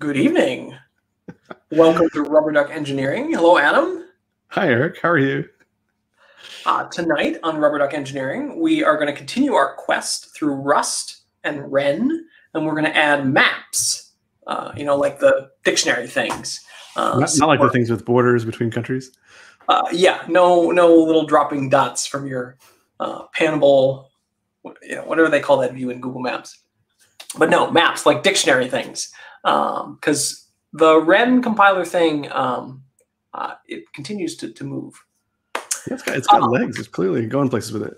Good evening. Welcome to Rubber Duck Engineering. Hello, Adam. Hi, Eric. How are you? Uh, tonight on Rubber Duck Engineering, we are going to continue our quest through Rust and Wren, and we're going to add maps. Uh, you know, like the dictionary things. Uh, not, not, like the things with borders between countries. Uh, yeah, no, no little dropping dots from your uh, panable, you know, whatever they call that view in Google Maps. But no, maps like dictionary things, because um, the Wren compiler thing, um, uh, it continues to, to move. Yeah, it's got, it's got um, legs. It's clearly going places with it.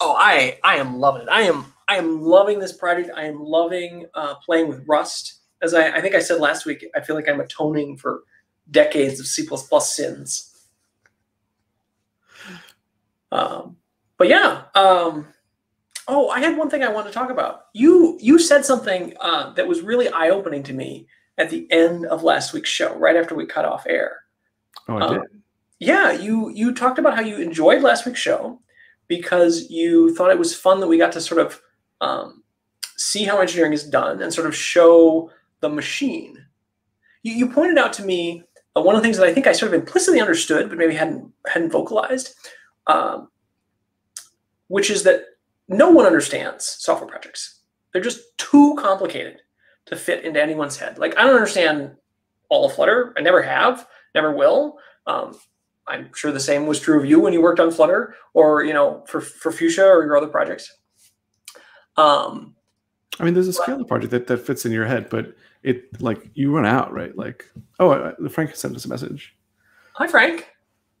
Oh, I I am loving it. I am I am loving this project. I am loving uh, playing with Rust. As I, I think I said last week, I feel like I'm atoning for decades of C++ sins. Um, but yeah. Um, oh, I had one thing I wanted to talk about. You you said something uh, that was really eye opening to me at the end of last week's show, right after we cut off air. Oh, I did. Um, yeah, you you talked about how you enjoyed last week's show because you thought it was fun that we got to sort of um, see how engineering is done and sort of show the machine. You, you pointed out to me uh, one of the things that I think I sort of implicitly understood, but maybe hadn't hadn't vocalized, um, which is that no one understands software projects. They're just too complicated to fit into anyone's head. Like I don't understand all of Flutter. I never have, never will. Um, I'm sure the same was true of you when you worked on Flutter, or you know, for for Fuchsia or your other projects. Um, I mean, there's a scale project that, that fits in your head, but it like you run out, right? Like, oh, Frank sent us a message. Hi, Frank.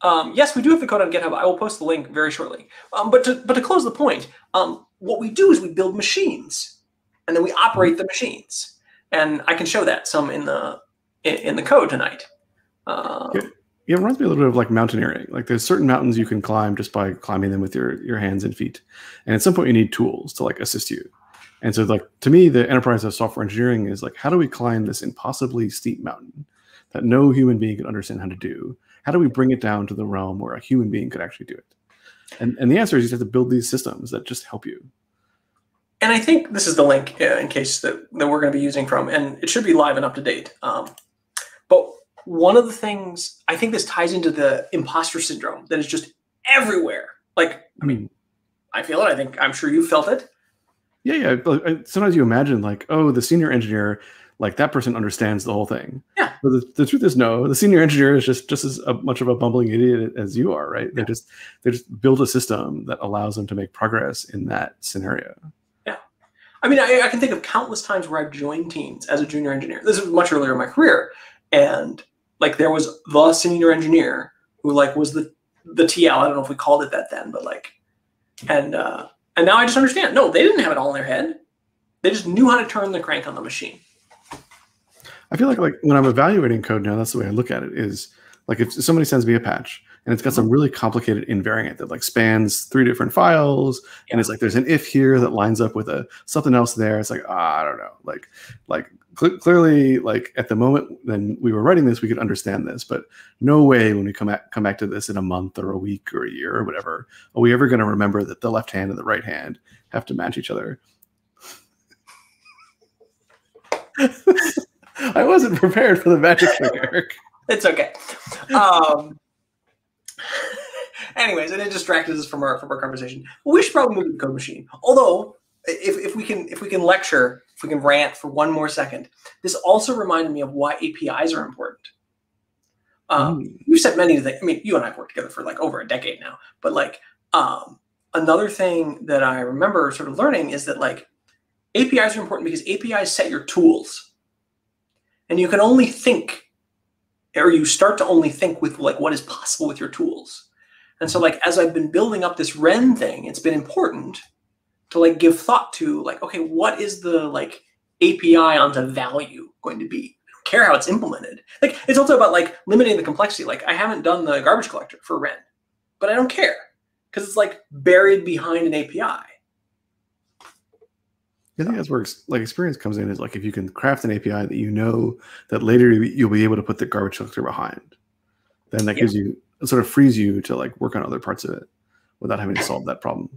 Um, yes, we do have the code on GitHub. I will post the link very shortly. Um, but to but to close the point, um, what we do is we build machines, and then we operate the machines, and I can show that some in the in, in the code tonight. Uh, yeah. it reminds me a little bit of like mountaineering. Like there's certain mountains you can climb just by climbing them with your your hands and feet, and at some point you need tools to like assist you. And so, like to me, the enterprise of software engineering is like, how do we climb this impossibly steep mountain that no human being can understand how to do? How do we bring it down to the realm where a human being could actually do it? And and the answer is you have to build these systems that just help you. And I think this is the link uh, in case that, that we're going to be using from, and it should be live and up to date. Um, but one of the things I think this ties into the imposter syndrome that is just everywhere. Like, I mean, I feel it. I think I'm sure you felt it. Yeah, yeah. Sometimes you imagine like, oh, the senior engineer, like that person understands the whole thing. Yeah. But the, the truth is, no. The senior engineer is just just as a, much of a bumbling idiot as you are, right? They just they just build a system that allows them to make progress in that scenario. Yeah. I mean, I, I can think of countless times where I've joined teams as a junior engineer. This is much earlier in my career, and like there was the senior engineer who like was the the TL. I don't know if we called it that then, but like, and uh, and now I just understand. No, they didn't have it all in their head. They just knew how to turn the crank on the machine. I feel like like when I'm evaluating code now, that's the way I look at it. Is like if somebody sends me a patch and it's got some mm-hmm. really complicated invariant that like spans three different files, yeah. and it's like there's an if here that lines up with a something else there. It's like oh, I don't know, like like cl- clearly like at the moment when we were writing this, we could understand this, but no way when we come at, come back to this in a month or a week or a year or whatever are we ever going to remember that the left hand and the right hand have to match each other. I wasn't prepared for the magic trick, Eric. It's okay. Um, anyways, and it distracted us from our from our conversation. We should probably move to the code machine. Although, if, if we can if we can lecture, if we can rant for one more second, this also reminded me of why APIs are important. Um, mm. You've said many things. I mean, you and I have worked together for like over a decade now. But like um, another thing that I remember sort of learning is that like APIs are important because APIs set your tools and you can only think or you start to only think with like what is possible with your tools. And so like as i've been building up this Wren thing it's been important to like give thought to like okay what is the like api onto value going to be? I don't care how it's implemented. Like it's also about like limiting the complexity. Like i haven't done the garbage collector for Wren but i don't care because it's like buried behind an api I think that's where like experience comes in is like if you can craft an API that you know that later you'll be able to put the garbage collector behind, then that yeah. gives you sort of frees you to like work on other parts of it without having to solve that problem.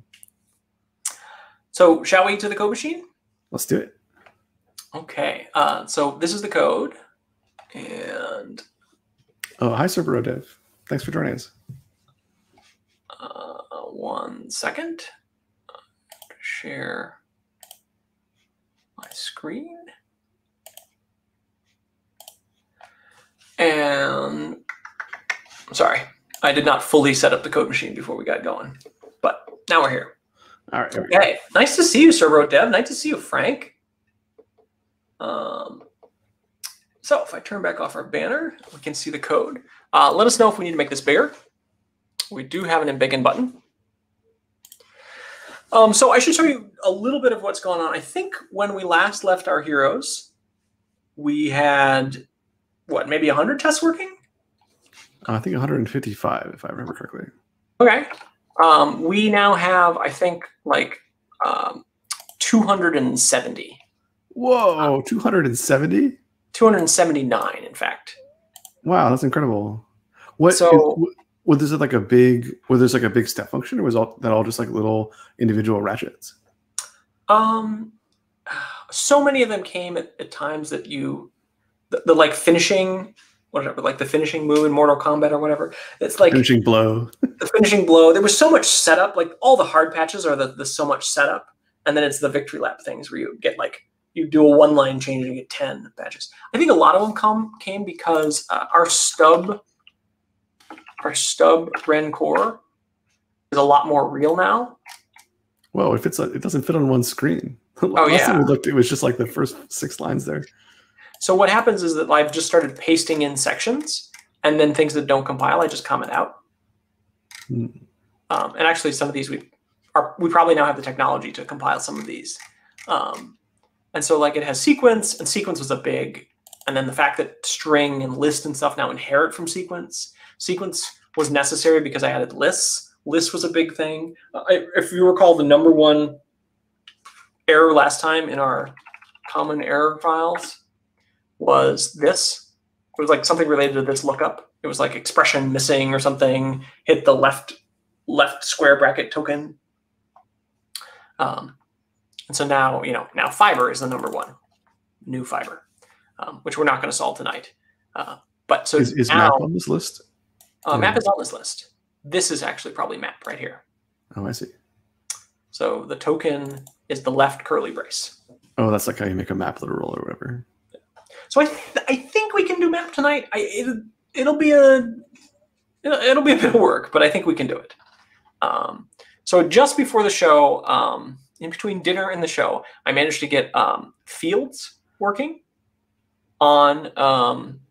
So shall we to the code machine? Let's do it. Okay, uh, so this is the code, and Oh, hi, Cerberus Dev. Thanks for joining us. uh, one second. Share my screen. And sorry, I did not fully set up the code machine before we got going, but now we're here. All right. here we go. Okay, nice to see you, Cerberus Dev. Nice to see you, Frank. Um, so if I turn back off our banner, we can see the code. Uh, let us know if we need to make this bigger. We do have an embiggen button. Um, so I should show you a little bit of what's going on. I think when we last left our heroes, we had what, maybe 100 tests working? I think 155, if I remember correctly. Okay. Um, we now have, I think, like um, 270. Whoa, 270? 279, in fact. Wow, that's incredible. What? So- is- was this like a big? Was this like a big step function, or was all that all just like little individual ratchets? Um, so many of them came at, at times that you, the, the like finishing, whatever, like the finishing move in Mortal Kombat or whatever. It's like Finishing blow. the finishing blow. There was so much setup. Like all the hard patches are the, the so much setup, and then it's the victory lap things where you get like you do a one line change and you get ten patches. I think a lot of them come came because uh, our stub, our stub Wren core is a lot more real now. Whoa, it fits. It doesn't fit on one screen. Oh, Last time yeah. we looked, it was just like the first six lines there. So what happens is that I've just started pasting in sections, and then things that don't compile, I just comment out. Hmm. Um, and actually, some of these we are we probably now have the technology to compile some of these. Um, and so like it has sequence, and sequence was a big, and then the fact that string and list and stuff now inherit from sequence. Sequence was necessary because I added lists. List was a big thing. I, if you recall, the number one error last time in our common error files was this. It was like something related to this lookup. It was like expression missing or something. Hit the left left square bracket token. Um, and so now you know now fiber is the number one new fiber, um, which we're not going to solve tonight. Uh, but so Is, is now map on this list? Uh, map is on this list. This is actually probably map right here. Oh, I see. So the token is the left curly brace. Oh, that's like how you make a map literal or whatever. So I, th- I think we can do map tonight. I it, it'll be a it'll, it'll be a bit of work, but I think we can do it. Um, so just before the show, um, in between dinner and the show, I managed to get um, fields working on. Um,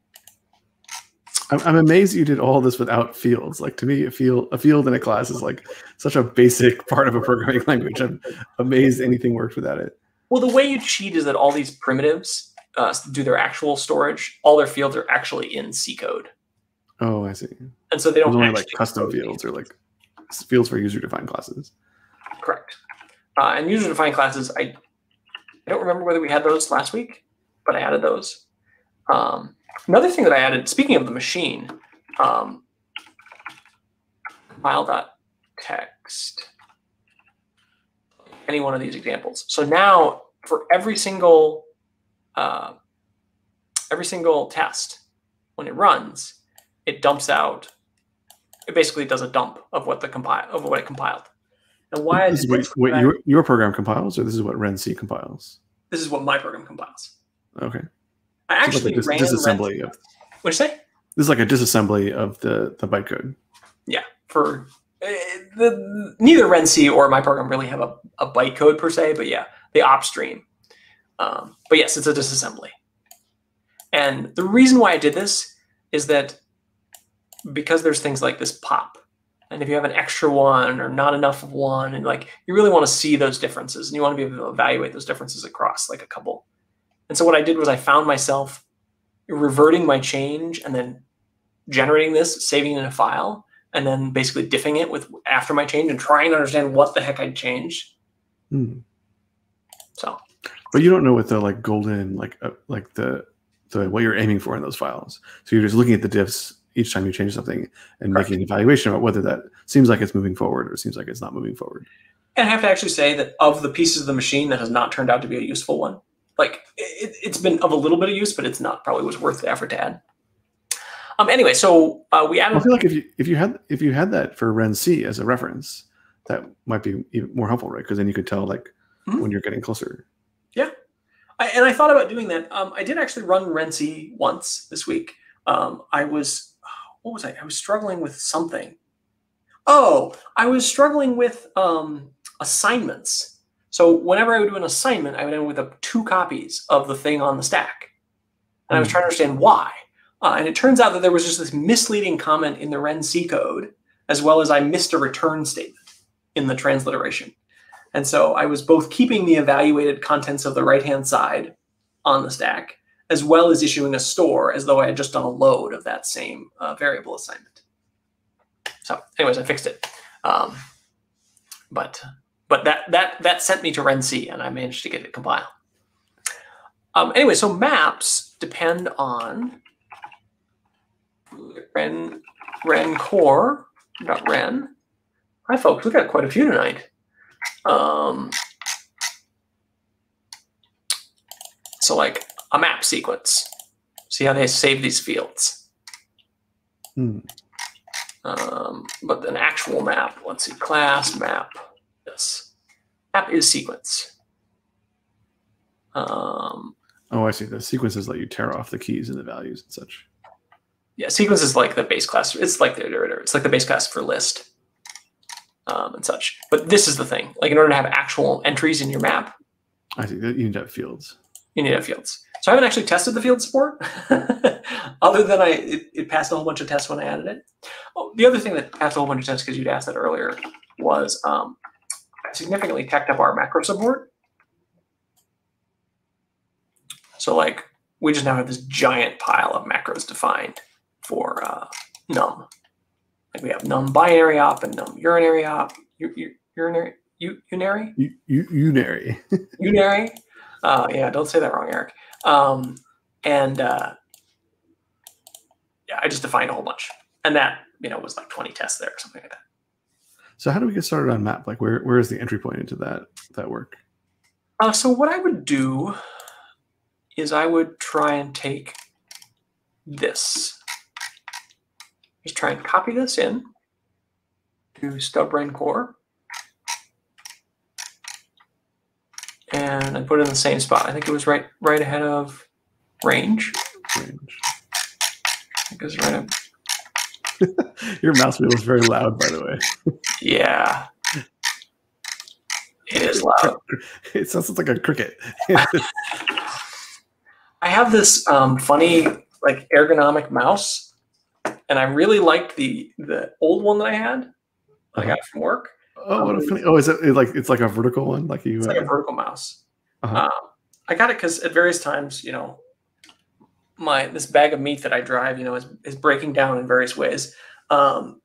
I'm, I'm amazed you did all this without fields. Like to me, a field a field in a class is like such a basic part of a programming language. I'm amazed anything worked without it. well, the way you cheat is that all these primitives uh, do their actual storage. All their fields are actually in C code, Oh, I see. and so they don't only like custom fields or like fields for user defined classes. Correct. Uh, and user defined classes, I, I don't remember whether we had those last week, but I added those. Um, another thing that I added, speaking of the machine, um, compile.text, any one of these examples. So now for every single uh, every single test, when it runs, it dumps out. It basically does a dump of what the compile of what it compiled. And why this is what, what your, your program compiles, or this is what WrenC compiles? this is what my program compiles. Okay. I So actually like a dis- ran disassembly of What you say? this is like a disassembly of the the bytecode. Yeah, for uh, the neither WrenC or my program really have a, a bytecode per se, but yeah, the op stream. Um, but yes, it's a disassembly. And the reason why I did this is that because there's things like this pop, and if you have an extra one or not enough of one, and like you really want to see those differences, and you want to be able to evaluate those differences across like a couple. And so what I did was I found myself reverting my change and then generating this, saving it in a file, and then basically diffing it with after my change and trying to understand what the heck I'd changed. Hmm. So But you don't know what the like golden like uh, like the the what you're aiming for in those files. So you're just looking at the diffs each time you change something and Correct. making an evaluation about whether that seems like it's moving forward or seems like it's not moving forward. And I have to actually say that of the pieces of the machine that has not turned out to be a useful one, like it, it's been of a little bit of use, but it's not probably was worth the effort to add. Um, anyway, so uh, we added. I feel like if you if you had if you had that for Wren C as a reference, that might be even more helpful, right? Because then you could tell like Mhm. when you're getting closer. I, and I thought about doing that. Um, I did actually run WrenC once this week. Um, I was, what was I? I was struggling with something. Oh, I was struggling with um, assignments. So whenever I would do an assignment, I would end up with a, two copies of the thing on the stack, and I was Hmm. trying to understand why. Uh, and it turns out that there was just this misleading comment in the WrenC code, as well as I missed a return statement in the transliteration. And so I was both keeping the evaluated contents of the right hand side on the stack, as well as issuing a store as though I had just done a load of that same uh, variable assignment. So, anyways, I fixed it. Um, but but that that that sent me to WrenC, and I managed to get it compiled. Um, anyway, so maps depend on Wren Wren core dot Wren. Hi, folks. We got quite a few tonight. Um, so like a map sequence. See how they save these fields. Hmm. Um, but an actual map, let's see, class map. This map is sequence. Um, Oh, I see. The sequences let you tear off the keys and the values and such. yeah, sequence is like the base class. It's like the iterator. it's like the base class for list um, and such. But this is the thing. Like in order to have actual entries in your map, I see. You need to have fields. you need to have fields. So I haven't actually tested the field support, other than I it, it passed a whole bunch of tests when I added it. Oh, the other thing that passed a whole bunch of tests because you'd asked that earlier was um, significantly tacked up our macro support. So like we just now have this giant pile of macros defined for uh, num. Like we have num binary op and num urinary op, u- u- urinary, u- unary, You, you, unary. unary. Uh, yeah, don't say that wrong, Eric. Um, and uh, yeah, I just defined a whole bunch, and that you know was like 20 tests there or something like that. So how do we get started on map? Like where where is the entry point into that that work? Uh, so what I would do is I would try and take this. Just try and copy this in to stub Wren core. And I put it in the same spot. I think it was right right ahead of range. Range. I think it was right up. Your mouse wheel is very loud, by the way. Yeah. It is loud. It sounds like a cricket. I have this um, funny like ergonomic mouse, and I really liked the the old one that I had. I got from work. oh, what a funny! Oh, is it like it's like a vertical one? Like you? It's like a uh, vertical mouse. Uh-huh. Um, I got it because at various times, you know, my this bag of meat that I drive, you know, is, is breaking down in various ways. Um,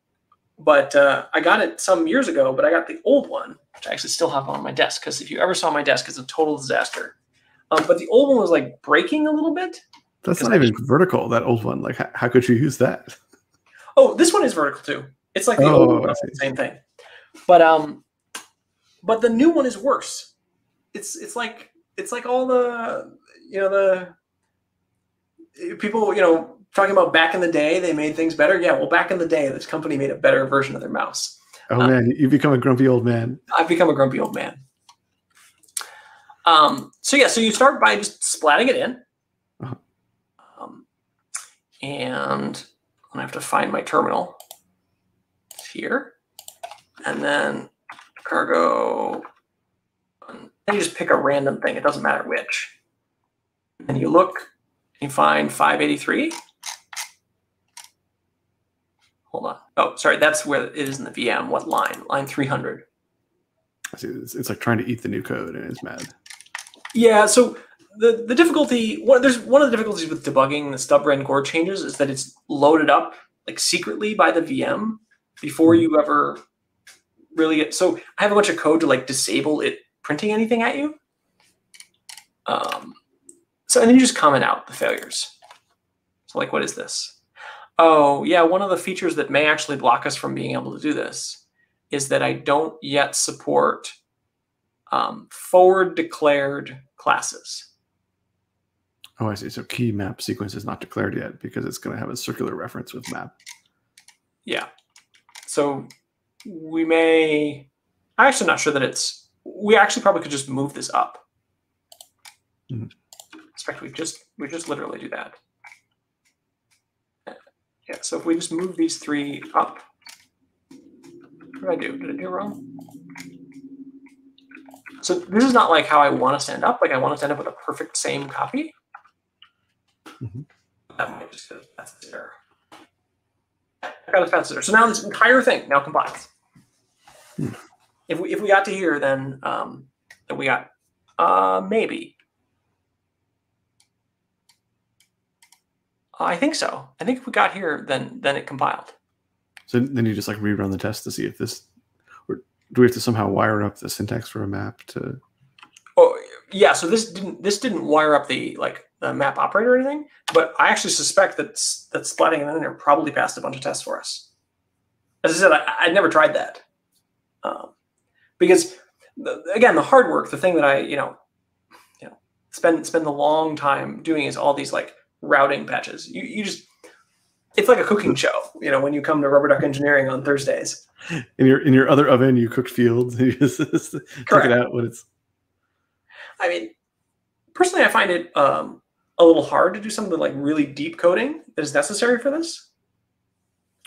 but uh, I got it some years ago, but I got the old one, which I actually still have on my desk. Because if you ever saw my desk, it's a total disaster. Um, but the old one was like breaking a little bit. That's not I even vertical. That old one. Like how, how could you use that? Oh, this one is vertical too. It's like the Oh, old one, same thing. But um, but the new one is worse. It's it's like it's like all the you know the people you know talking about back in the day they made things better. Yeah, well, back in the day this company made a better version of their mouse. Oh Uh, man, you've become a grumpy old man. I've become a grumpy old man. Um, so yeah, so you start by just splatting it in. Uh-huh. Um, and I have to find my terminal It's here. And then cargo. And you just pick a random thing. It doesn't matter which. And you look, you find 583. Hold on. Oh, sorry. That's where it is in the VM. What line? Line 300. I see. It's, it's like trying to eat the new code, and it's mad. Yeah, so the the difficulty one there's one of the difficulties with debugging the stub stubbrain core changes is that it's loaded up like secretly by the VM before Mhm. you ever really get so I have a bunch of code to like disable it printing anything at you. Um so and then you just comment out the failures. So like what is this? Oh yeah, one of the features that may actually block us from being able to do this is that I don't yet support um, forward declared classes. Oh, I see. So key map sequence is not declared yet because it's going to have a circular reference with map. Yeah. So we may. I'm actually not sure that it's. We actually probably could just move this up. Mhm. Expect we just we just literally do that. Yeah. So if we just move these three up. What did I do? Did I do it wrong? So this is not like how I want to stand up. Like I want to stand up with a perfect same copy. Mhm. That might just go that's error. I got a fast error. So now this entire thing now complies. Hmm. If we if we got to here, then um, then we got uh maybe. I think so. I think if we got here, then then it compiled. So then you just like rerun the test to see if this, or do we have to somehow wire up the syntax for a map to? Oh yeah, so this didn't this didn't wire up the like the map operator or anything, but I actually suspect that that splatting and there probably passed a bunch of tests for us. As I said, I, I never tried that um, because the, again, the hard work, the thing that I you know, you know, spend spend the long time doing is all these like routing patches. You you just it's like a cooking show, you know, when you come to Rubber Duck Engineering on Thursdays. In your in your other oven, you cook fields. You just take Correct. it out when it's. I mean, personally, I find it um, a little hard to do some of the like really deep coding that is necessary for this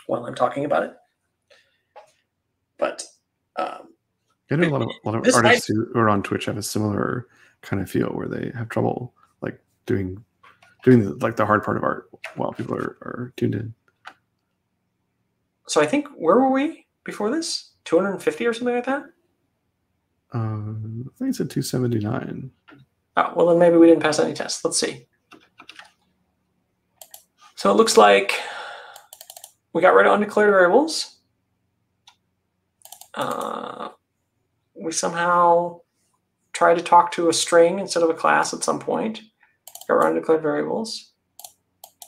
while I'm talking about it. But um, I know a lot of a lot of artists who who are on Twitch have a similar kind of feel where they have trouble like doing doing the, like the hard part of art while people are, are tuned in. so I think where were we before this? 250 or something like that? Um, I think it's at 279. Oh, well, then maybe we didn't pass any tests. Let's see. So it looks like we got rid of undeclared variables. Uh, we somehow tried to talk to a string instead of a class at some point. Of undeclared variables.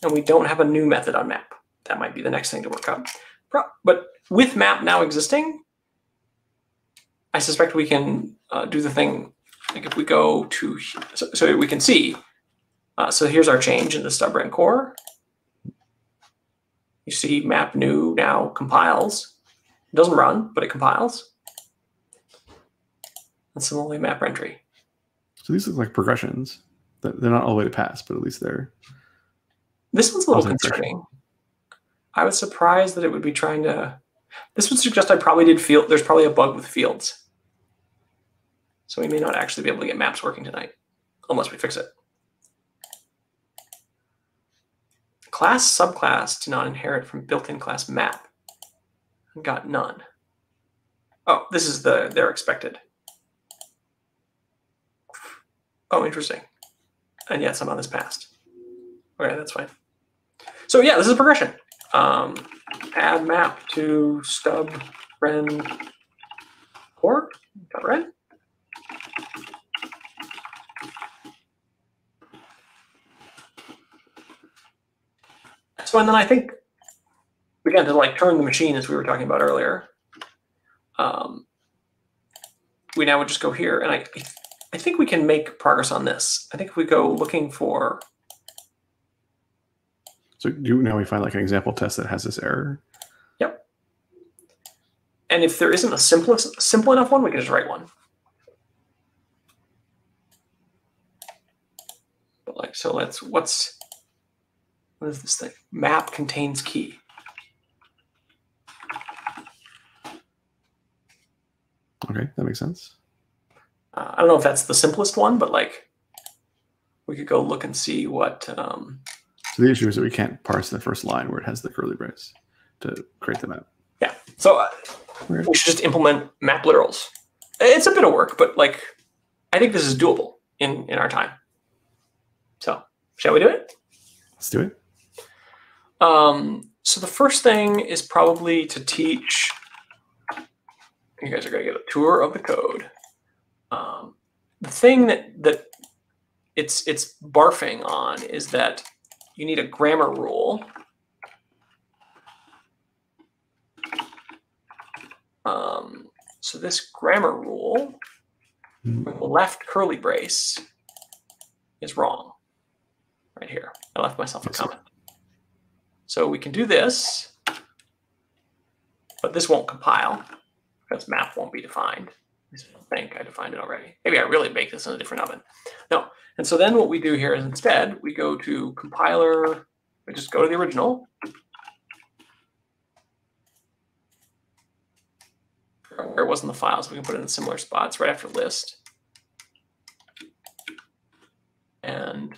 And we don't have a new method on map. That might be the next thing to work out. But with map now existing, I suspect we can uh, do the thing like if we go to so, so we can see uh, so here's our change in the stub Wren core you see map new now compiles it doesn't run but it compiles and similarly map entry So these look like progressions. They're not all the way to pass, but at least they're. this one's a little concerning i was surprised that it would be trying to this would suggest i probably did field there's probably a bug with fields so we may not actually be able to get maps working tonight unless we fix it Class subclass do not inherit from built-in class map. Got none. Oh, this is the they're expected. Oh, interesting. And yet somehow this passed. Okay, that's fine. So yeah, this is progression. Um, add map to stub Wren core. Got right. So and then I think again to like turn the machine as we were talking about earlier. Um, we now would just go here, and I think we can make progress on this. I think if we go looking for So do now we find like an example test that has this error. Yep. And if there isn't a simplest simple enough one, we can just write one. But like so, let's what's what is this thing? Map contains key. Okay, that makes sense. Uh, I don't know if that's the simplest one, but like we could go look and see what. Um, So the issue is that we can't parse the first line where it has the curly brace to create the map. yeah, so uh, Weird. we should just implement map literals. It's a bit of work, but like I think this is doable in in our time. So shall we do it? Let's do it. Um, so the first thing is probably to teach. You guys are going to get a tour of the code. Um, the thing that that it's it's barfing on is that you need a grammar rule. Um, so this grammar rule, Hmm. with the left curly brace, is wrong. Right here I left myself a comment. So we can do this, but this won't compile because map won't be defined. I think I defined it already. Maybe I really make this in a different oven. No. And so then what we do here is instead we go to compiler, we just go to the original. Where it was in the file, so we can put it in similar spots right after list. And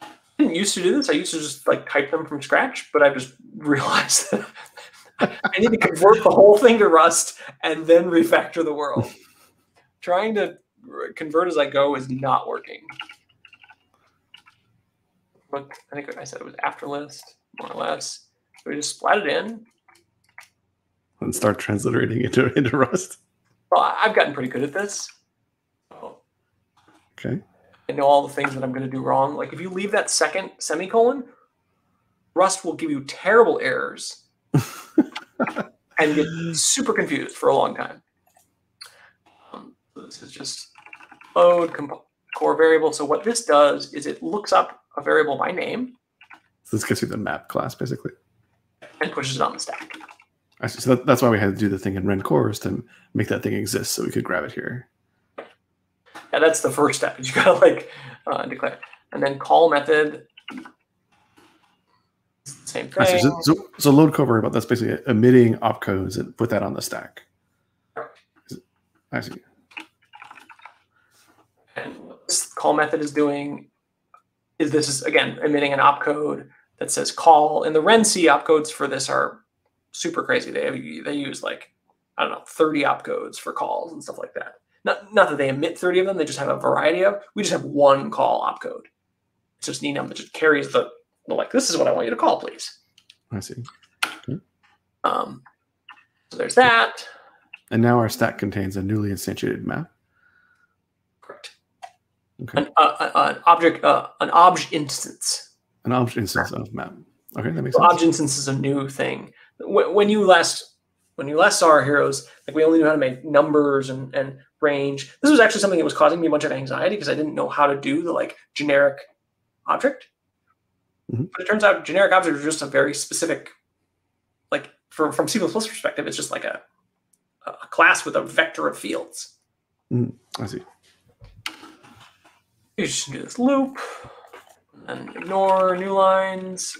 I didn't used to do this. I used to just like type them from scratch, but I just realized that I need to convert the whole thing to Rust and then refactor the world. Trying to convert as I go is not working. But I think I said it was after list, more or less. So we just splat it in. And start transliterating into, into Rust. Well, I've gotten pretty good at this. Okay. I know all the things that I'm going to do wrong. Like if you leave that second semicolon, Rust will give you terrible errors and get super confused for a long time. Um, so this is just load core variable. So what this does is it looks up a variable by name. So this gives you the map class basically. And pushes it on the stack. I see. So that, that's why we had to do the thing in Wren cores to make that thing exist so we could grab it here. Yeah, that's the first step. You gotta like uh, declare, and then call method. Same thing. So, so, so, load cover variable. That's basically emitting opcodes and put that on the stack. I see. And what this call method is doing is this is again emitting an opcode that says call. And the WrenC opcodes for this are super crazy. They have, they use like I don't know 30 opcodes for calls and stuff like that. Not, not that they emit 30 of them, they just have a variety of. We just have one call opcode. It's just enum that just carries the, the, like, this is what I want you to call, please. I see. Okay. Um, so there's that. And now our stack contains a newly instantiated map. Correct. Okay. An, uh, uh an object, uh, an object instance. An object instance of map. Okay, that makes so sense. Object instance is a new thing. When you last when you last saw our heroes, like we only knew how to make numbers and, and range. This was actually something that was causing me a bunch of anxiety because I didn't know how to do the like generic object. Mm-hmm. But it turns out generic objects are just a very specific, like from from C++ perspective, it's just like a a class with a vector of fields. Mm, I see. You just do this loop and ignore new lines.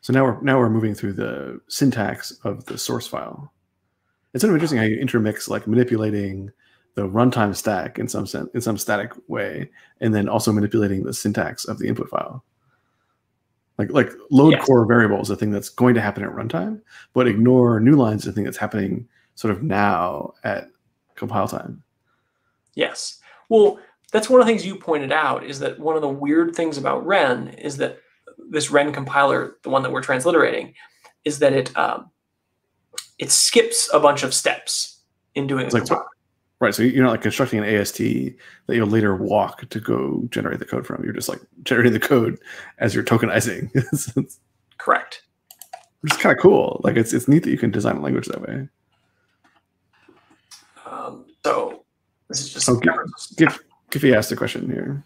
So now we're now we're moving through the syntax of the source file. It's sort of interesting how you intermix like manipulating the runtime stack in some sense, in some static way, and then also manipulating the syntax of the input file. Like like load yes. core variable is a thing that's going to happen at runtime, but ignore new lines is a thing that's happening sort of now at compile time. Yes. Well, that's one of the things you pointed out is that one of the weird things about Wren is that this Wren compiler, the one that we're transliterating, is that it um, it skips a bunch of steps in doing it's like, Right. So you're not like constructing an AST that you'll later walk to go generate the code from. You're just like generating the code as you're tokenizing. Correct. Which is kind of cool. Like it's it's neat that you can design a language that way. Um, so this is just oh, give, give, give asked a question here.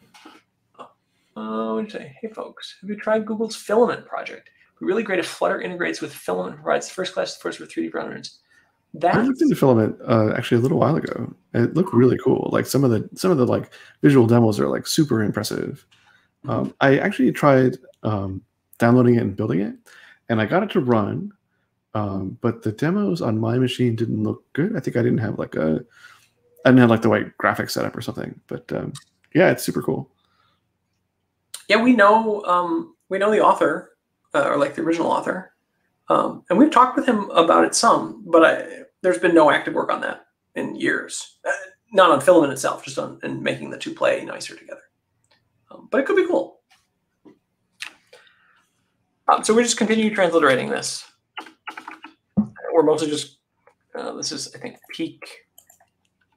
Oh, what did you say? Hey folks, have you tried Google's Filament project? Be really great if Flutter integrates with Filament and provides first class first for 3D renderings. I looked into Filament uh, actually a little while ago. It looked really cool. Like some of the some of the like visual demos are like super impressive. Um, I actually tried um, downloading it and building it, and I got it to run. Um, but the demos on my machine didn't look good. I think I didn't have like a, I didn't have like the right graphics setup or something. But um, yeah, it's super cool. Yeah, we know um, we know the author uh, or like the original author. Um, and we've talked with him about it some, but I, there's been no active work on that in years. Uh, not on filament itself, just on and making the two play nicer together. Um, but it could be cool. Um, so we just continue transliterating this. We're mostly just uh, this is I think peek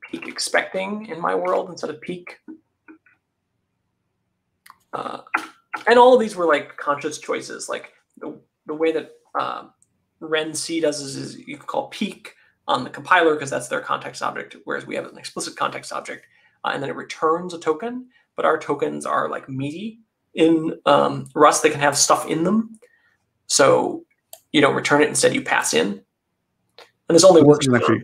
peek expecting in my world instead of peek. Uh, and all of these were like conscious choices. Like the, the way that um, C does is, is you can call peek on the compiler because that's their context object, whereas we have an explicit context object, uh, and then it returns a token. But our tokens are like meaty, in um, Rust, they can have stuff in them. So you don't return it, instead you pass in. And this only This works doesn't actually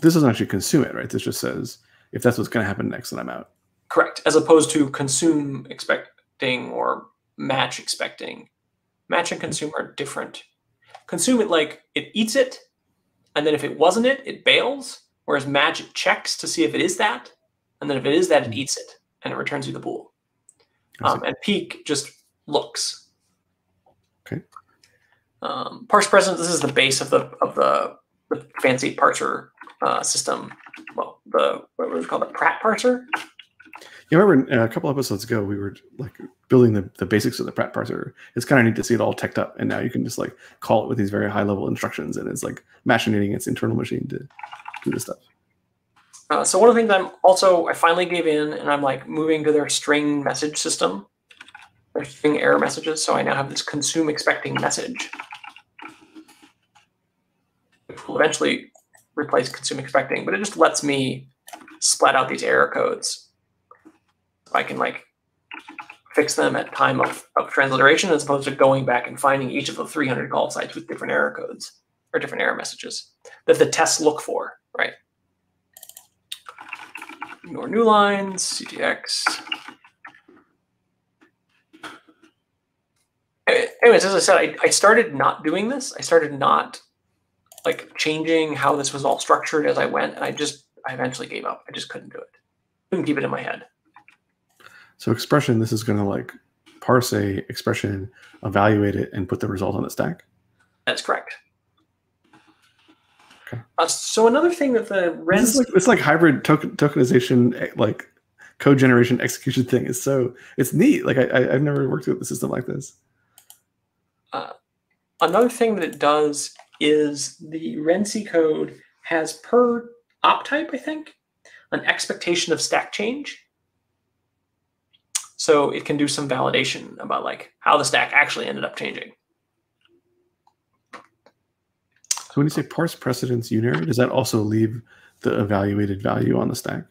this doesn't actually consume it, right? This just says if that's what's going to happen next, then I'm out. correct, as opposed to consume expecting or match expecting. Match and consume are different. Consume it like it eats it, and then if it wasn't it, it bails. Whereas magic checks to see if it is that, and then if it is that, it eats it and it returns you the bool. Um, and peek just looks. Okay. Um, parse precedence. This is the base of the of the, the fancy parser uh, system. Well, the what was it called? The Pratt parser. You remember uh, a couple episodes ago we were like building the, the basics of the Pratt parser. It's kind of neat to see it all teched up, and now you can just like call it with these very high level instructions, and it's like machinating its internal machine to do this stuff. Uh, so one of the things I'm also I finally gave in, and I'm like moving to their string message system. Their string error messages. So I now have this consume expecting message, which will eventually replace consume expecting, but it just lets me splat out these error codes. I can like fix them at time of, of transliteration as opposed to going back and finding each of the 300 call sites with different error codes or different error messages that the tests look for, right? Ignore new lines, CTX. Anyways, as I said, I, I started not doing this. I started not like changing how this was all structured as I went, and I just I eventually gave up. I just couldn't do it. Couldn't keep it in my head. So expression, this is going to like parse a expression, evaluate it, and put the result on the stack. That's correct. Okay. Uh, so another thing that the This Wren's is like it's like hybrid token, tokenization, eh, like code generation execution thing. is so it's neat. Like I, I I've never worked with a system like this. another thing that it does is the Renzi code has per op type, I think, an expectation of stack change. So it can do some validation about like how the stack actually ended up changing. So when you say parse precedence unary, does that also leave the evaluated value on the stack?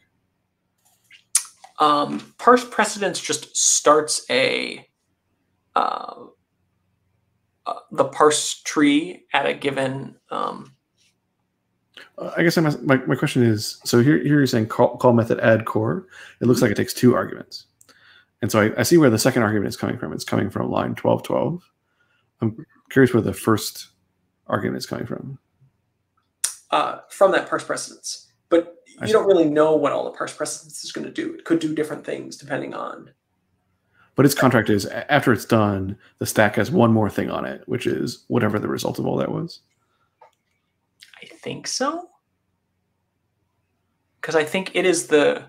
Um, parse precedence just starts a uh, uh, the parse tree at a given um, Uh, I guess I'm, my, my question is so here, here you're saying call, call method add core. It looks like it takes two arguments. And so I, I see where the second argument is coming from. It's coming from line 1212. I'm curious where the first argument is coming from. uh, from that parse precedence. But you don't really know what all the parse precedence is going to do. It could do different things depending on. But its contract is after it's done, the stack has one more thing on it, which is whatever the result of all that was. I think so. Because I think it is the.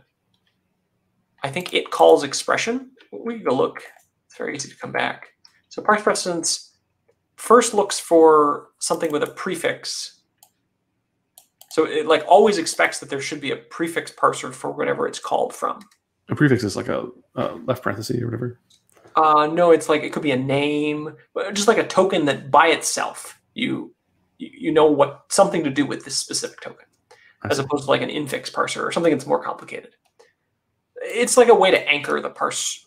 I think it calls expression. We can go look. It's very easy to come back. So parse precedence first looks for something with a prefix. So it like always expects that there should be a prefix parser for whatever it's called from. A prefix is like a, left parenthesis or whatever. Uh, no, it's like it could be a name, but just like a token that by itself you you know what something to do with this specific token, as opposed to like an infix parser or something that's more complicated. It's like a way to anchor the parse.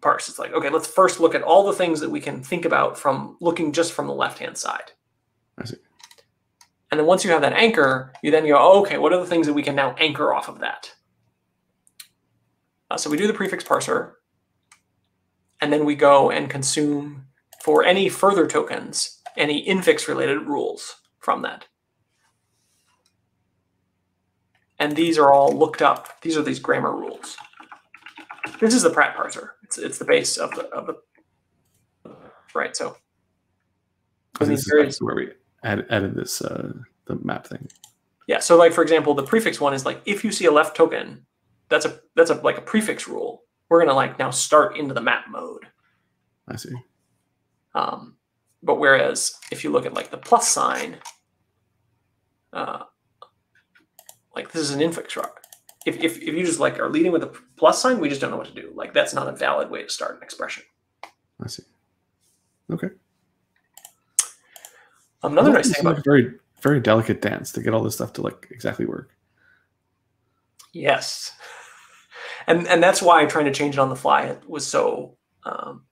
Parse. It's like okay, let's first look at all the things that we can think about from looking just from the left hand side. I see. And then once you have that anchor, you then go, oh, okay, what are the things that we can now anchor off of that? Uh, so we do the prefix parser, and then we go and consume for any further tokens any infix related rules from that. And these are all looked up. These are these grammar rules. This is the Pratt parser. It's, it's the base of the of the right. So And this is various- where we add, added this uh, the map thing. Yeah. So like for example, the prefix one is like if you see a left token, that's a that's a like a prefix rule. We're gonna like now start into the map mode. I see. Um, but whereas if you look at like the plus sign, uh, like this is an infix rock. If, if, if you just like are leading with a plus sign, we just don't know what to do. Like that's not a valid way to start an expression. I see. Okay. Another nice thing about a very very delicate dance to get all this stuff to like exactly work. Yes. And and that's why trying to change it on the fly was so Um,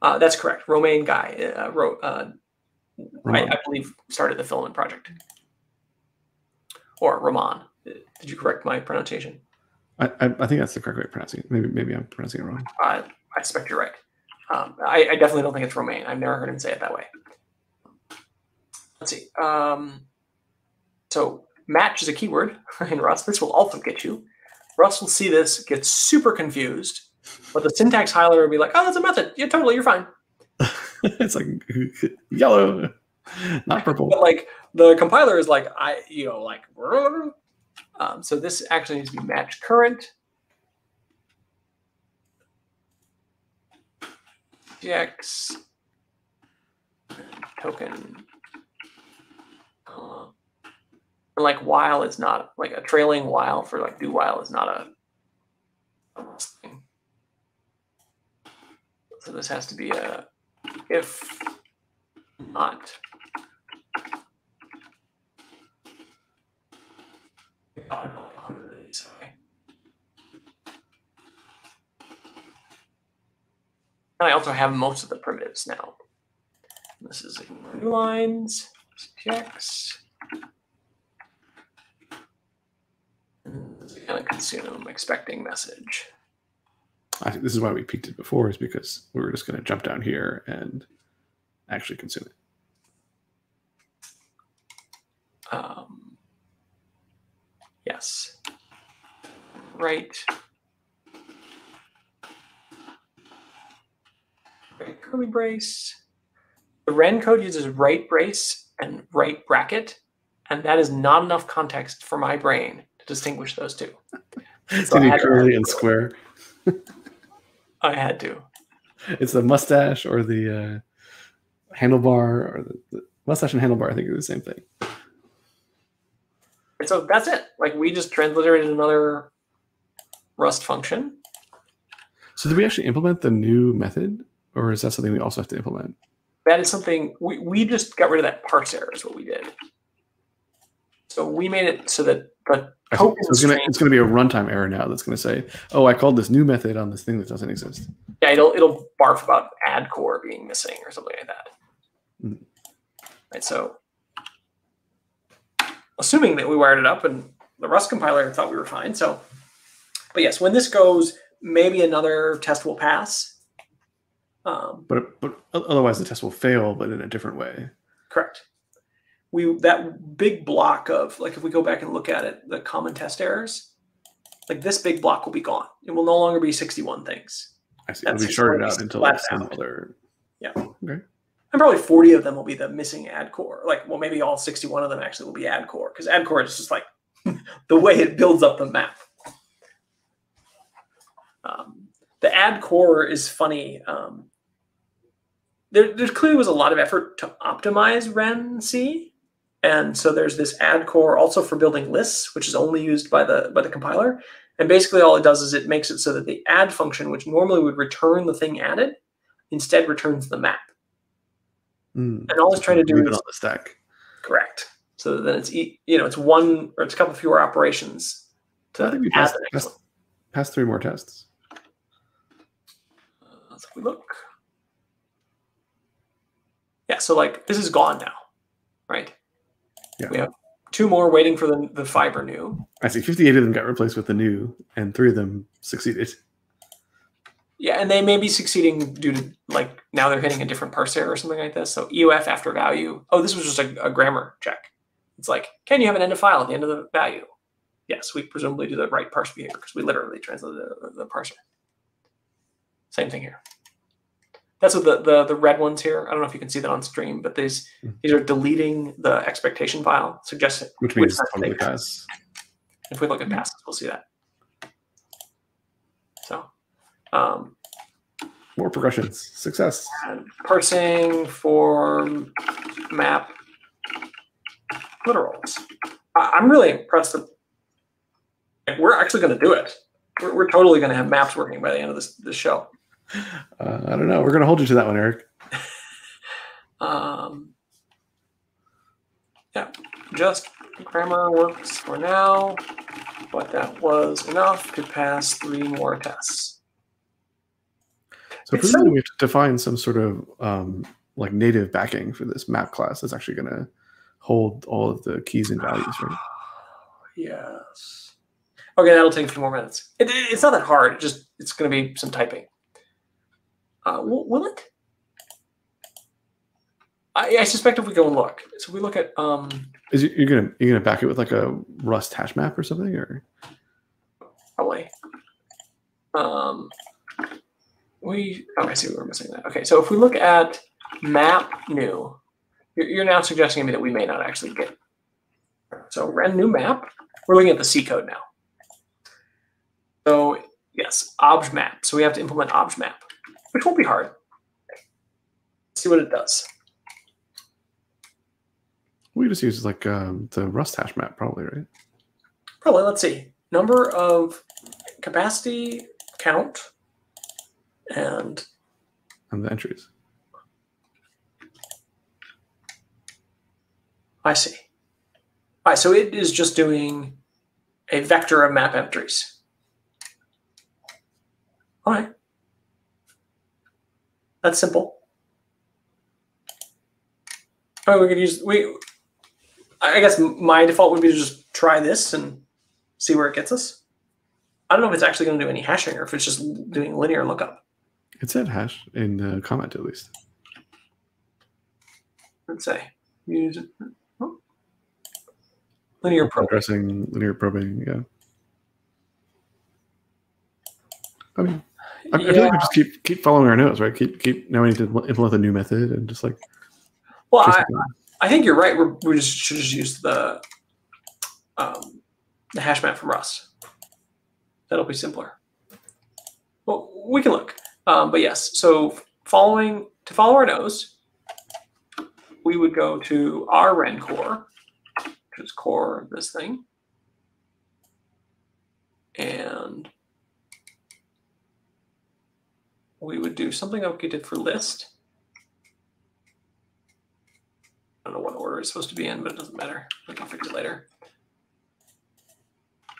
uh, that's correct. Romain Guy uh, wrote, uh, I, I believe, started the filament project. Or Roman. Did you correct my pronunciation? I, I, I think that's the correct way of pronouncing it. Maybe maybe I'm pronouncing it wrong. Uh, I suspect you're right. Um, I, I definitely don't think it's Romain. I've never heard him say it that way. Let's see. Um, so match is a keyword in Rust. This will also get you. Rust will see this, get super confused, but the syntax highlighter will be like, "Oh, that's a method. Yeah, totally, you're fine." it's like yellow, not purple. But like the compiler is like, I, you know, like. Um, so this actually needs to be match current. GX token. Uh, and like while is not like a trailing while for like do while is not a a thing. So this has to be a if not. Sorry. And I also have most of the primitives now. This is new lines, PX. Kind of consume expecting message. I think this is why we peeked it before, is because we were just going to jump down here and actually consume it. Um, yes. Right. Right curly brace. The Wren code uses right brace and right bracket, and that is not enough context for my brain to distinguish those two. It's So I going to be curly and square. I had to. It's the mustache or the uh, handlebar or the, the mustache and handlebar. I think are the same thing. And so that's it. Like we just transliterated another Rust function. So did we actually implement the new method, or is that something we also have to implement? That is something we, we just got rid of that parse error is what we did. So we made it so that the token So it's gonna it's gonna be a runtime error now. That's gonna say, "Oh, I called this new method on this thing that doesn't exist." yeah, it'll it'll barf about add core being missing or something like that. Mm. Right. So assuming that we wired it up and the Rust compiler thought we were fine. So but yes, when this goes, maybe another test will pass. Um, But but otherwise, the test will fail, but in a different way. Correct. We that big block of like if we go back and look at it, the common test errors, like this big block will be gone. It will no longer be 61 things. I see. It'll That's be shorted out into like some other. And probably 40 of them will be the missing add core. Like, well, maybe all 61 of them actually will be add core because add core is just like the way it builds up the map. Um, the add core is funny. Um, there, there clearly was a lot of effort to optimize Wren C, and so there's this add core also for building lists, which is only used by the by the compiler. And basically, all it does is it makes it so that the add function, which normally would return the thing added, instead returns the map. Mm. And all it's trying to do Leave it is on the stack. correct. So then it's you know it's one or it's a couple fewer operations to I think we add passed, the next passed, passed three more tests. Uh, Let's have a look. Yeah, so like this is gone now, right? Yeah. We have two more waiting for the the fiber new. I see. Fifty-eight of them got replaced with the new, and three of them succeeded. Yeah, and they may be succeeding due to like now they're hitting a different parser or something like this. So EOF after value. Oh, this was just a, a grammar check. It's like, can you have an end of file at the end of the value? Yes, we presumably do the right parse behavior because we literally translate the, the parser. Same thing here. That's what the, the the red ones here. I don't know if you can see that on stream, but these Mhm. these are deleting the expectation file. Suggests Which means time totally they pass. pass. If we look at passes, we'll see that. So, um, More progressions. Success. and parsing for map literals. I- I'm really impressed that like, we're actually going to do it. We're, we're totally going to have maps working by the end of this, this show. Uh, I don't know. We're gonna hold you to that one, Eric. Um, yeah, just grammar works for now, but that was enough to pass three more tests. So so- we have to define some sort of um, like native backing for this map class that's actually going to hold all of the keys and values, right? Yes. Okay, that'll take a few more minutes. It, it- it's not that hard. It just it's going to be some typing. Uh, will, will it? I, I suspect if we go and look, so we look at um, Is you, you're gonna you're gonna back it with like a Rust hash map or something, or probably. Um, we okay. I see we're missing that. Okay, so if we look at map new, you're, you're now suggesting to me that we may not actually get. So wren new map. We're looking at the C code now. So yes, obj map. So we have to implement obj map, which won't be hard. Let's see what it does. we just use like um, the Rust hash map, probably, right? Probably. Let's see. Number of capacity count and And the entries. I see. All right, so it is just doing a vector of map entries. All right. That's simple. Oh, we could use we. I guess my default would be to just try this and see where it gets us. I don't know if it's actually going to do any hashing or if it's just doing linear lookup. It said hash in the comment at least. Let's say use oh. linear probing. Addressing linear probing, yeah. I mean, I, I feel like we just keep keep following our nose, right? Keep keep knowing to implement a new method and just like Well, I, I think you're right. We're, we just should just use the um, the hash map from Rust. That'll be simpler. Well, we can look, um, but yes. So following to follow our nose, we would go to our wren core, which is core of this thing, and we would do something like we did for list. I don't know what order it's supposed to be in, but it doesn't matter. We can fix it later.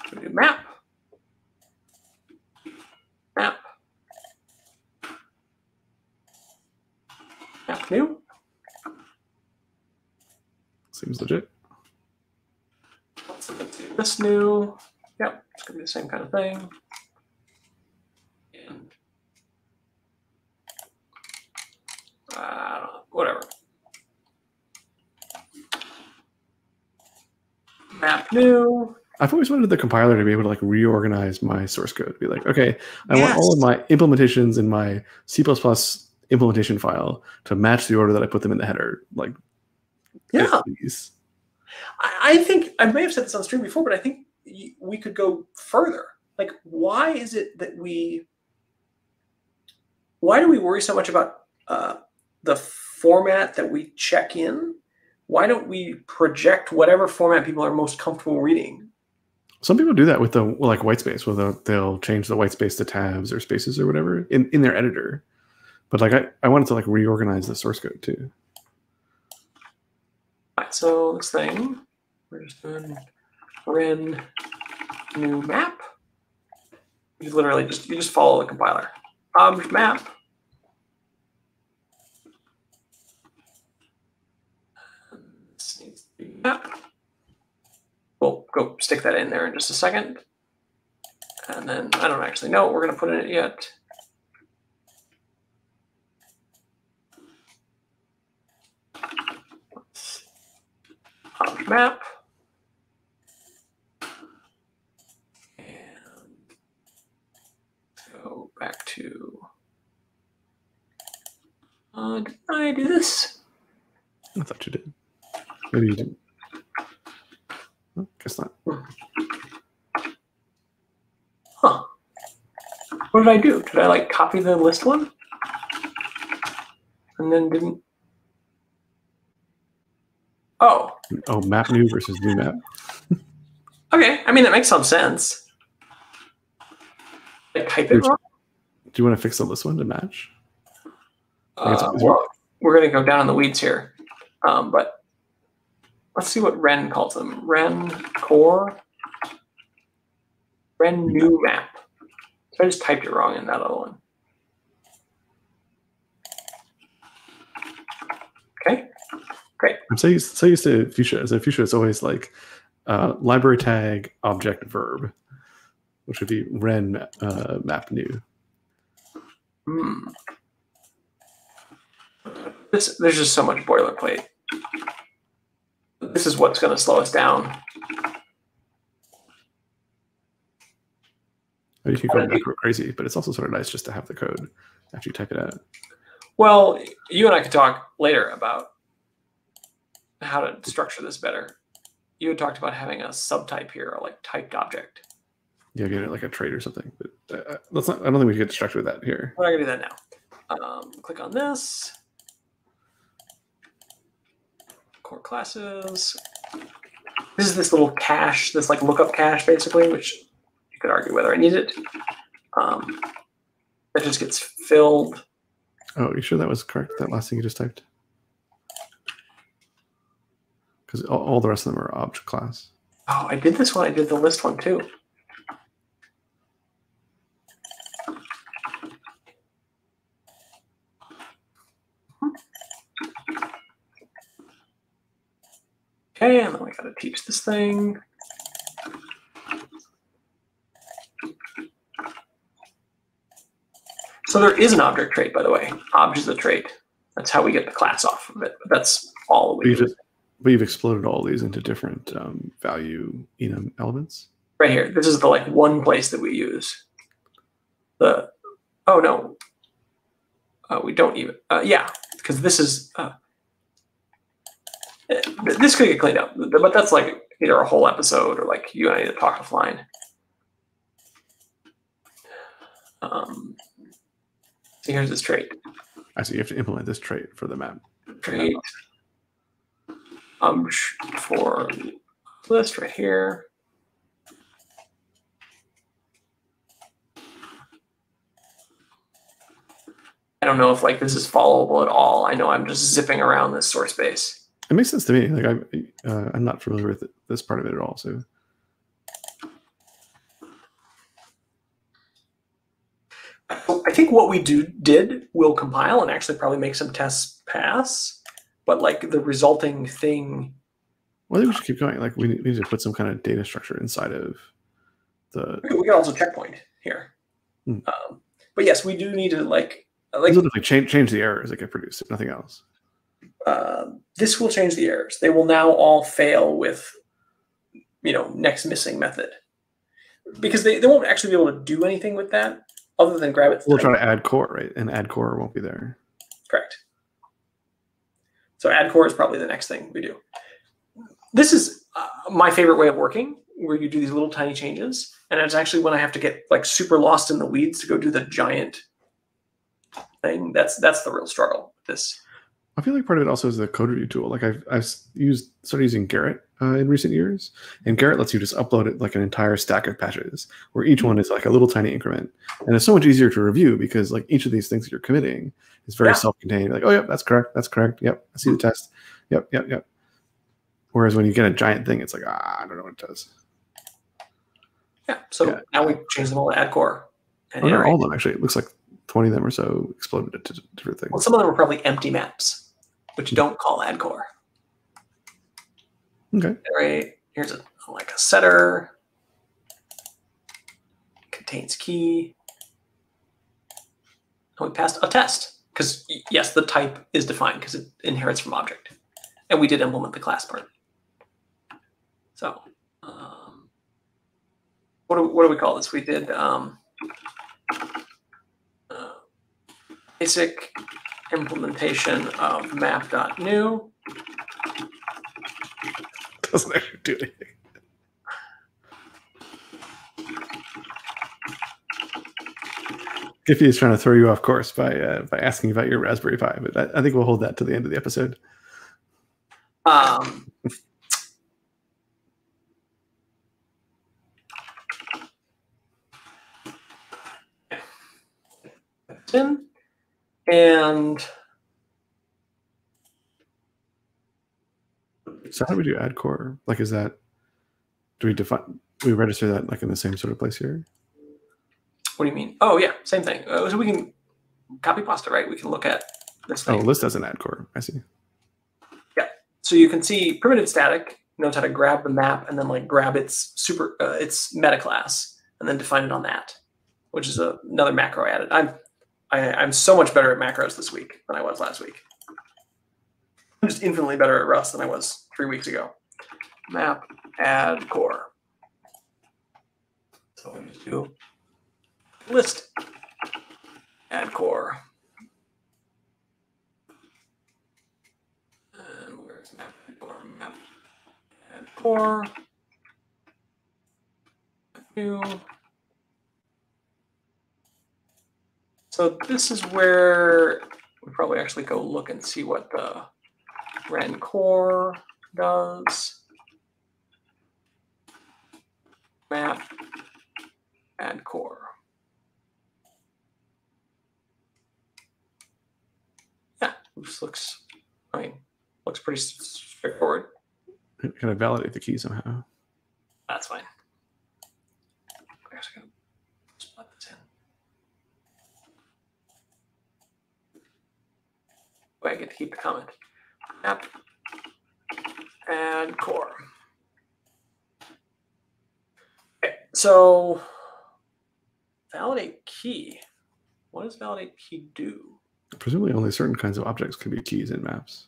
So we do. Map. New. seems legit. Let's look at this new. Yep, it's gonna be the same kind of thing. Don't uh, whatever. Map new. I've always wanted the compiler to be able to like reorganize my source code. Be like, okay, I want all of my implementations in my C implementation file to match the order that I put them in the header. Like, Yeah. please. I, think I may have said this on stream before, but I think we could go further. Like, why is it that we? Why do we worry so much about uh, the format that we check in? Why don't we project whatever format people are most comfortable reading? Some people do that with the like white space, where they'll, they'll change the white space to tabs or spaces or whatever in, in their editor. But like I, I wanted to like reorganize the source code too. Right, so this thing, we're just doing wren new map. You literally just you just follow the compiler. Object map. Map. We'll go stick that in there in just a second. And then I don't actually know what we're going to put in it yet. Map. And go back to. Uh, did I do this? I thought you did. Maybe you didn't. Guess not. Huh. What did I do? Did I like copy the list one? And then didn't. Oh. Oh, map new versus new map. okay, I mean that makes some sense. Like type it wrong. Do you want to fix all this one to match? Uh, well, we're going to go down in the weeds here, um, but let's see what Wren calls them. Wren core, Wren new map. So I just typed it wrong in that other one. Okay. Great. I'm so used, so used to Fuchsia. So Fuchsia is always like uh, library tag object verb, which would be wren uh, map new. Hmm. This, there's just so much boilerplate. This is what's going to slow us down. Or you can go macro crazy, but it's also sort of nice just to have the code after you type it out. Well, you and I could talk later about how to structure this better. You had talked about having a subtype here, like typed object. Yeah, get it like a trait or something. But uh, let's not. I don't think we get distracted with that here. We're not gonna do that now. Um, click on this. Core classes. This is this little cache, this like lookup cache basically, which you could argue whether I need it. Um, that just gets filled. Oh, are you sure that was correct? That last thing you just typed? Because all, all the rest of them are object class. Oh, I did this one. I did the list one too. Okay, and then we gotta teach this thing. So there is an object trait, by the way. Object is a trait. That's how we get the class off of it. But that's all we you do. just but you've exploded all these into different um, value enum elements. right here. This is the like one place that we use. The oh no, uh, we don't even uh, yeah because this is uh, this could get cleaned up, but that's like either a whole episode or like you and I need to talk offline. Um, so here's this trait. I see. You have to implement this trait for the map. Trait um for list right here. I don't know if like this is followable at all. I know I'm just zipping around this source base. It makes sense to me. Like I'm, uh, I'm not familiar with this part of it at all. So I think what we do did will compile and actually probably make some tests pass, but like the resulting thing. well, I think we should keep going. Like we need, to put some kind of data structure inside of the. We can also checkpoint here. Hmm. Um, but yes, we do need to like like Like, change change the errors that get produced. Nothing else. uh, this will change the errors. They will now all fail with, you know, next missing method, because they, they won't actually be able to do anything with that other than grab it. We'll try to add core, right? And add core won't be there. Correct. So add core is probably the next thing we do. This is uh, my favorite way of working, where you do these little tiny changes, and it's actually when I have to get like super lost in the weeds to go do the giant thing. That's that's the real struggle with this. I feel like part of it also is the code review tool. Like I've, I've used started using Gerrit uh, in recent years, and Gerrit lets you just upload it like an entire stack of patches, where each one is like a little tiny increment, and it's so much easier to review because like each of these things that you're committing is very Yeah. self-contained. Like, oh yep, that's correct, that's correct. Yep, I see the test. Yep, yep, yep. Whereas when you get a giant thing, it's like ah, I don't know what it does. Yeah. So Yeah. now we change them all to add core. And Oh, iterate. all of them actually. It looks like twenty of them or so exploded into different things. Well, some of them are probably empty maps, which don't call add core. Okay. Iterate. Here's a like a setter. Contains key. And we passed a test because yes, the type is defined because it inherits from object, and we did implement the class part. So, um, what do, what do we call this? We did um, basic implementation of map.new. Doesn't actually do anything. Giphy is trying to throw you off course by uh, by asking about your Raspberry Pi, but I, I think we'll hold that to the end of the episode. Um, in and So how do we do add core? Like, is that do we define we register that like in the same sort of place here? what do you mean? Oh yeah, same thing. Uh, so we can copy pasta, right? We can look at this Oh, thing. list doesn't add core. I see. Yeah. So you can see primitive static knows how to grab the map and then like grab its super uh, its meta class and then define it on that, which is a, another macro added. I'm I, I'm so much better at macros this week than I was last week. I'm just infinitely better at Rust than I was three weeks ago. Map add core. So just do list add core. And where's map add core? Map add core. New. So this is where we probably actually go look and see what the wren core does. Map, add core. Yeah, this looks, I mean, looks pretty straightforward. Can I validate the key somehow? That's fine. I guess I gotta split this in. Oh, I get to keep the comment. Map, and core. Okay, so validate key. What does validate key do? Presumably, only certain kinds of objects can be keys in maps.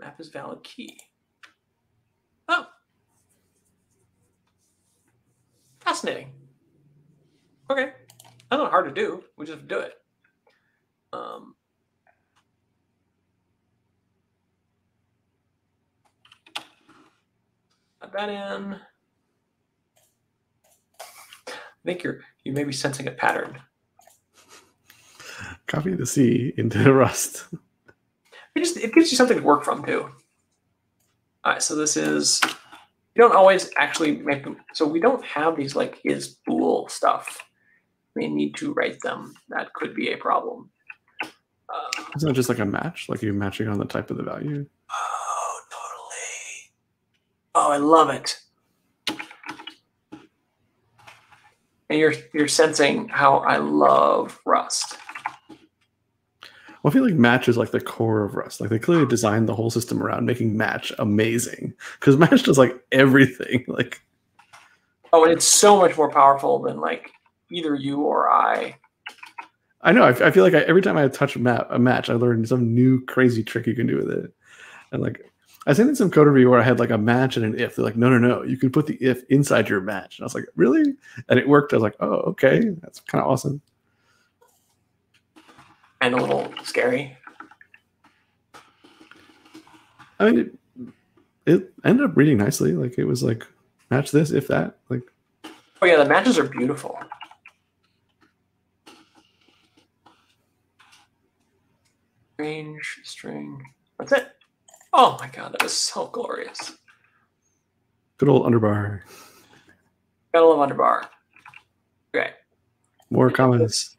Map is valid key. Oh. Fascinating. Okay. That's not hard to do. We just do it. Um, that in. I think you're you may be sensing a pattern. Copy the C into the Rust. It just it gives you something to work from too. All right, so this is you don't always actually make them. So we don't have these like is bool stuff. We need to write them. That could be a problem. Uh, Isn't it just like a match? Like you're matching on the type of the value? Oh. I love it. And you're you're sensing how I love Rust. Well, I feel like match is like the core of Rust. Like they clearly designed the whole system around making match amazing because match does like everything. Like Oh, and it's so much more powerful than like either you or I. I know. I, I feel like I, every time I touch a, map, a match, I learn some new crazy trick you can do with it. And like I seen in some code review where I had like a match and an if. They're like, no, no, no, you can put the if inside your match. And I was like, really? And it worked. I was like, oh, okay, that's kind of awesome. And a little scary. I mean, it, it ended up reading nicely. Like it was like match this if that. Like Oh yeah, the matches are beautiful. Range string. That's it. Oh my god, that was so glorious. good old underbar. Gotta love underbar. Okay. More commas.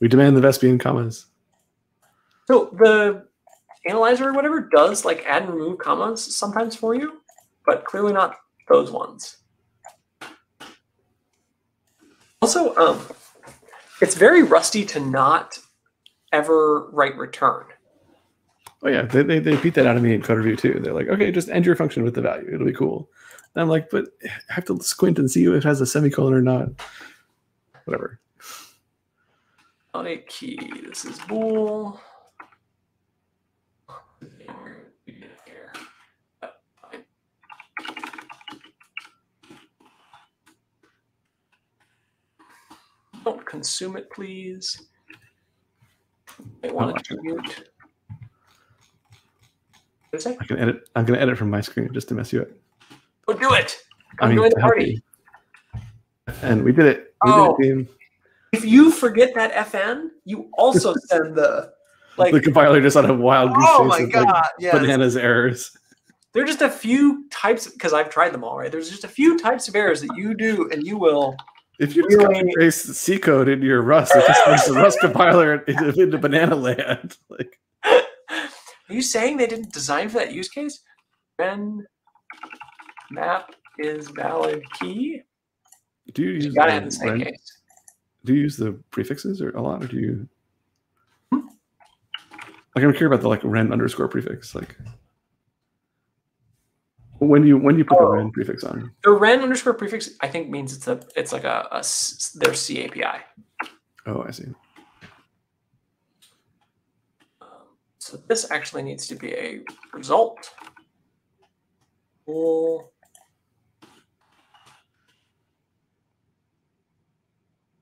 We demand the Vespian commas. So the analyzer or whatever does like add and remove commas sometimes for you, but clearly not those ones. Also, um, it's very rusty to not ever write return. Oh yeah, they, they, they beat that out of me in code review too. They're like, okay, just end your function with the value. It'll be cool. And I'm like, but I have to squint and see if it has a semicolon or not. Whatever. Validate key. This is bool. Don't consume it, please. I want to attribute. What say? I can edit. I'm gonna edit from my screen just to mess you up. Oh, do it! I I'm mean, doing the party. And we did it. We Oh. did it, oh. team. If you forget that FN, you also send the like. the compiler just had a wild goose oh chase my with, like, god! yes. bananas errors. There are just a few types because I've tried them all. Right, there's just a few types of errors that you do, and you will. If you just Really? paste C code into your Rust, it just the Rust compiler into, into banana land. Like, Are you saying they didn't design for that use case? When map is valid key, do you you use gotta the have the same wren- case. do you use the prefixes or a lot, or do you? Hmm? Like I'm curious about the like wren underscore prefix. Like, When do you when do you put Oh. the wren prefix on? The wren underscore prefix, I think, means it's a it's like a their C API. Oh, I see. Um, so this actually needs to be a result. Cool.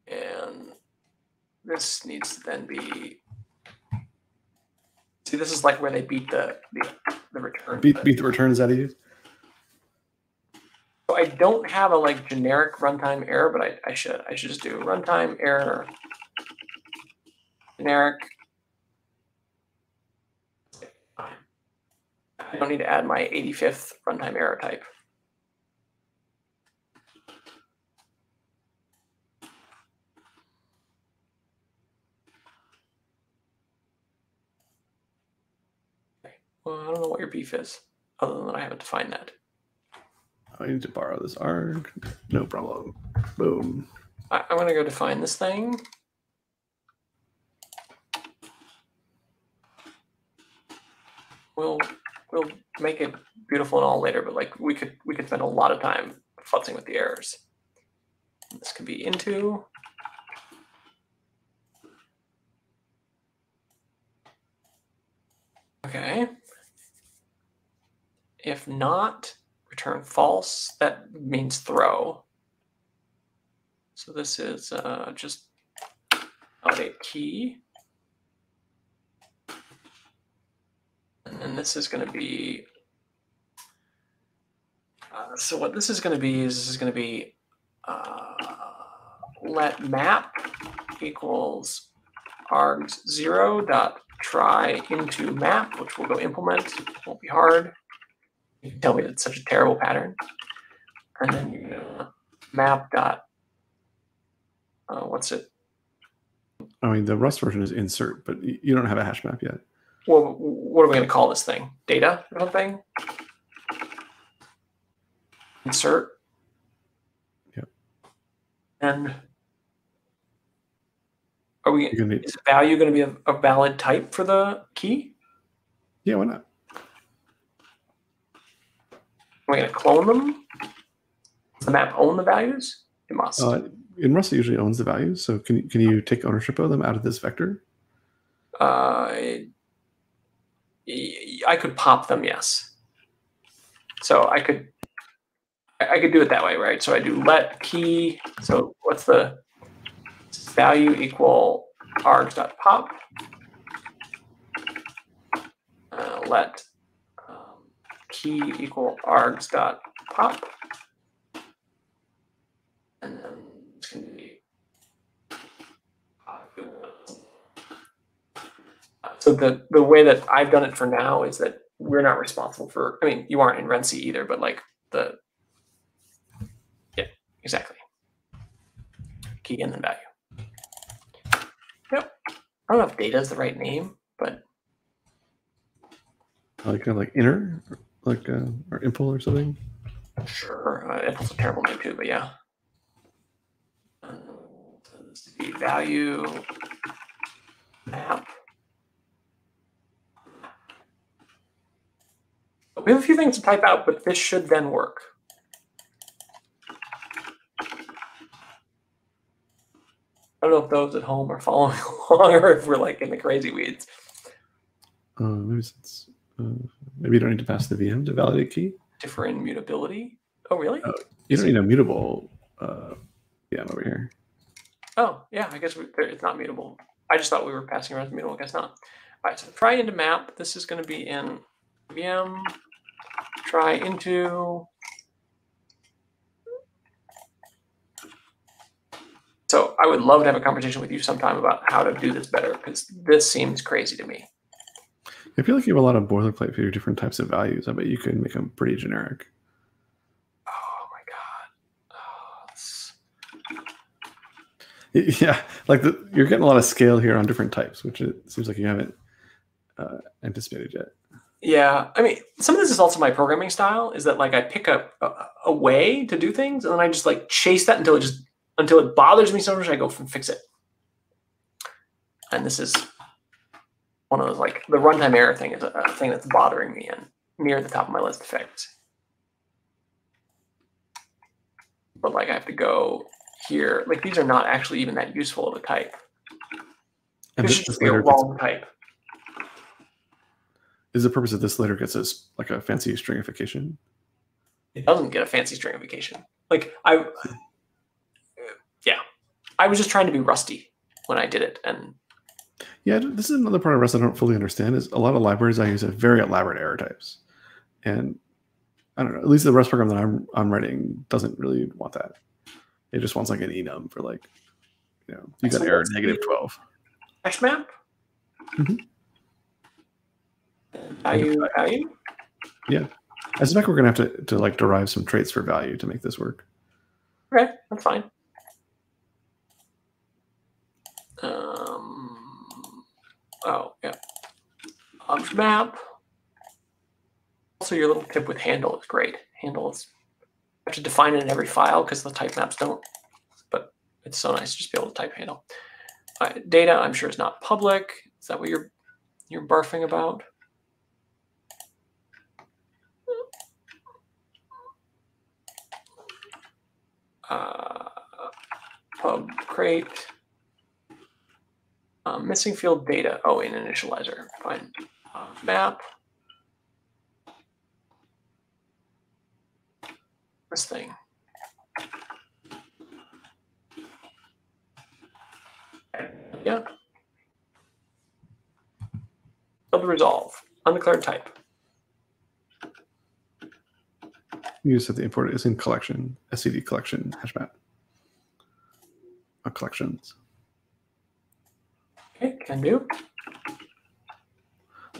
And this needs to then be. See, this is like where they beat the the, the return. Beat, beat the returns out of you. So I don't have a like generic runtime error, but I, I should. I should just do runtime error generic. I don't need to add my 85th runtime error type. Well, I don't know what your beef is, other than that I haven't defined that. I need to borrow this arg. No problem. Boom. I, I'm gonna go define this thing. We'll we'll make it beautiful and all later, but like we could we could spend a lot of time futzing with the errors. This could be into. Okay. If not, return false. That means throw. So this is uh, just validate key. And this is going to be. Uh, so what this is going to be is this is going to be uh, let map equals args zero dot try into map, which we'll go implement. Won't be hard. You can tell me that's such a terrible pattern. And then you're gonna map dot uh, what's it? I mean, the Rust version is insert, but you don't have a hash map yet. Well, what are we going to call this thing? Data or something? Insert. Yep. And are we? Gonna Is value going to be a, a valid type for the key? yeah, why not? Are we going to clone them? Does the map own the values? It must. Uh, in Rust, it usually owns the values. So can you- can you take ownership of them out of this vector? Uh, I could pop them, yes. So I could, I could do it that way, right? So I do let key. So what's the value equal args dot pop? Uh, let um, key equal args dot pop, and then it's gonna be. uh, So the the way that I've done it for now is that we're not responsible for. I mean, you aren't in WrenC either, but like the yeah, exactly. Key and then value. Yep. I don't know if data is the right name, but Like kind of like inner, like uh, or impl or something. sure. Uh, it's a terrible name too, but yeah. Um, so this would be value map. We have a few things to type out, but this should then work. I don't know if those at home are following along or if we're like in the crazy weeds. Uh, maybe it's uh, maybe you don't need to pass the VM to validate key. Different mutability. Oh, really? Oh. You don't need a mutable uh, VM over here. Oh, yeah, I guess we, it's not mutable. I just thought we were passing around as mutable. I guess not. All right, so try into map. This is going to be in VM. Try into. So I would love to have a conversation with you sometime about how to do this better because this seems crazy to me. I feel like you have a lot of boilerplate for your different types of values. I bet you can make them pretty generic. Oh my god. Oh, Yeah, like the, you're getting a lot of scale here on different types, which it seems like you haven't uh, anticipated yet. Yeah, I mean, some of this is also my programming style. Is that like I pick up a, a way to do things, and then I just like chase that until it just until it bothers me so much, I go and fix it. And this is one of those like the runtime error thing is a, a thing that's bothering me and near the top of my list to fix. but like I have to go here. Like these are not actually even that useful of a type. And This this, should just be a wrong type. Is the purpose of this later gets us like a fancy stringification. It doesn't get a fancy stringification. Like I, yeah, I was just trying to be rusty when I did it, and Yeah, this is another part of Rust I don't fully understand. Is a lot of libraries I use have very elaborate error types, and I don't know. At least the Rust program that I'm I'm writing doesn't really want that. It just wants like an enum for like, you know, you got error negative twelve. hash mm-hmm. Map. Mhm. Value, value. I suspect we're gonna have to to like derive some traits for value to make this work. Okay, that's fine. Um, oh, yeah. Object map. Also, your little tip with handle is great. Handle is I have to define it in every file because the type maps don't. But it's so nice to just be able to type handle. Right, data, I'm sure is not public. Is that what you're you're barfing about? Uh, pub crate. Um, missing field data. Oh, in initializer. Fine. Uh, map. This thing. Yeah. Build resolve. Undeclared type. You just have to import is in collection, SCD collection hash map. Uh, collections. Okay, can do.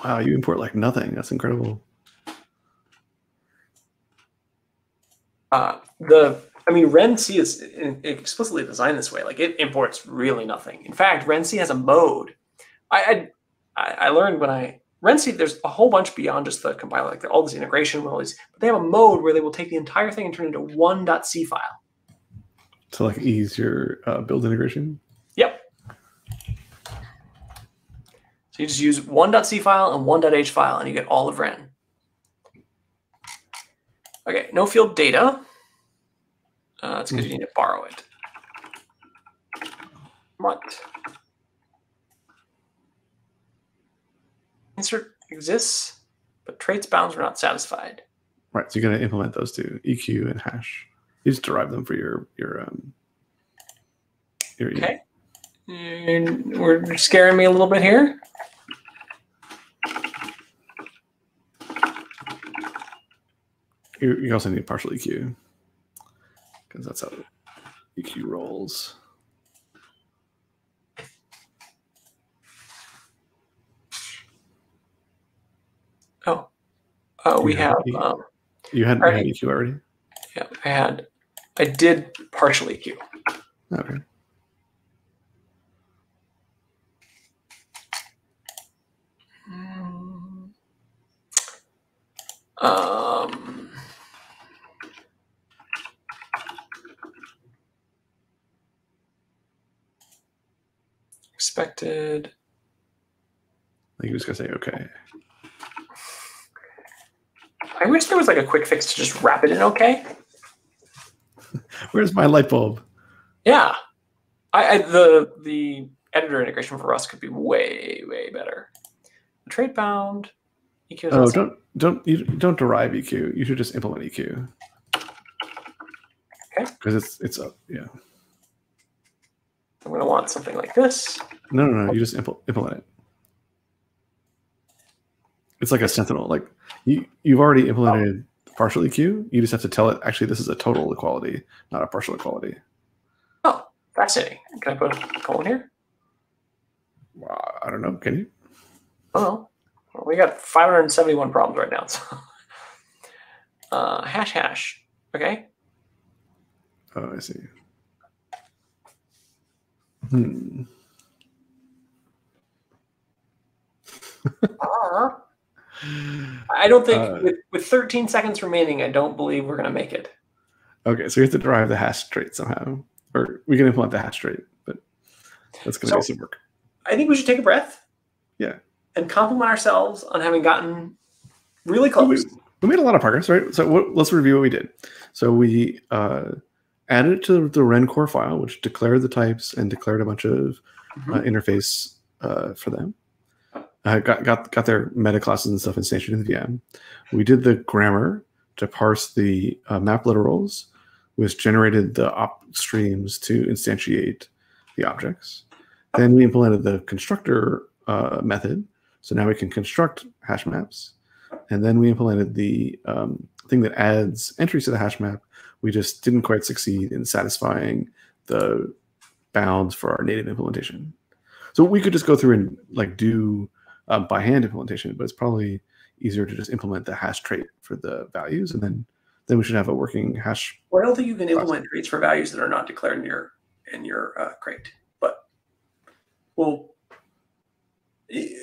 Wow, you import like nothing. That's incredible. Uh, the I mean, WrenC is explicitly designed this way. Like it imports really nothing. In fact, WrenC has a mode. I I, I learned when I WrenC. There's a whole bunch beyond just the compiler. Like all this integration all these, but they have a mode where they will take the entire thing and turn it into one .c file. To like ease your uh, build integration. Yep. So you just use one .c file and one .h file, and you get all of Wren. Okay, no field data. Uh, that's because you need to borrow it. What? Insert exists, but traits bounds were not satisfied. Right. So you're gonna implement those two, EQ and hash. You just derive them for your your um your Okay. And we're scaring me a little bit here. You, you also need partial EQ because that's how EQ rolls. Oh, uh, we have. you- Um, You had, you had EQ already. yeah, I had. I did partial EQ. Okay. Um, expected. I think he was gonna say okay. I wish there was like a quick fix to just wrap it in okay. Where's my light bulb? Yeah, I, I the the editor integration for Rust could be way way better. Trade bound. EQ Oh, also- don't don't you don't derive EQ. You should just implement EQ. Okay. Because it's it's a yeah. I'm gonna want something like this. No, no, no. You oh. just impl- implement it. It's like a sentinel. Like you, you've already implemented partial EQ. You just have to tell it. Actually, this is a total equality, not a partial equality. Oh, fascinating. Can I put a colon here? Wow, I don't know. Can you? Oh, well, we got 571 problems right now. So. Uh, hash hash. Okay. Oh, I see. Hmm. Uh, I don't think Uh, with, with 13 seconds remaining, I don't believe we're gonna make it. Okay, so we have to derive the hash trait somehow, or we can implement the hash trait, but that's going to So- be some work. I think we should take a breath. Yeah. And compliment ourselves on having gotten really Well, we, close. we made a lot of progress, right? So what, let's review what we did. So we uh, added it to the Wren core file, which declared the types and declared a bunch of Mhm. uh, interface uh, for them. I got, got got their meta classes and stuff instantiated in the VM. We did the grammar to parse the uh, map literals, which generated the op streams to instantiate the objects. Then we implemented the constructor uh, method, so now we can construct hash maps. And then we implemented the um, thing that adds entries to the hash map. We just didn't quite succeed in satisfying the bounds for our native implementation. So we could just go through and like do um, by hand implementation, but it's probably easier to just implement the hash trait for the values, and then then we should have a working hash. Well, I don't think you can implement traits for values that are not declared in your in your uh, crate. But well,